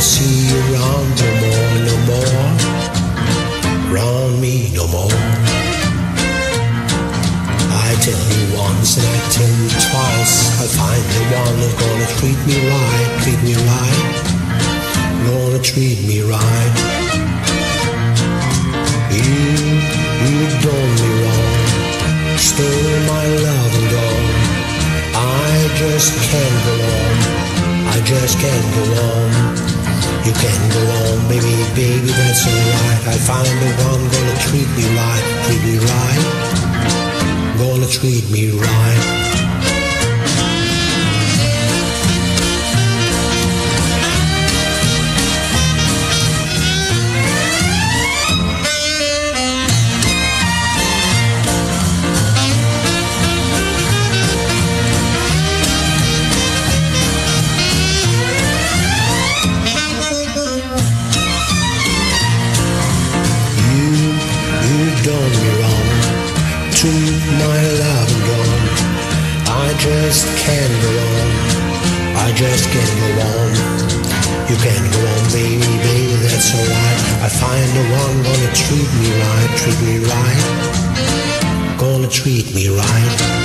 see you around no more, no more, round me no more. I tell you once and I tell you twice, I find the one that's gonna treat me right, treat me right, gonna treat me right. You, you done me wrong, stole my love and gone. I just can't go on, I just can't go on. You can go on, baby, baby, that's alright. I find the one gonna treat me right, treat me right, gonna treat me right. Done me wrong, took my love gone. I just can't go on, I just can't go on. You can't go on, baby, baby, that's alright. I find the one gonna treat me right, treat me right, gonna treat me right.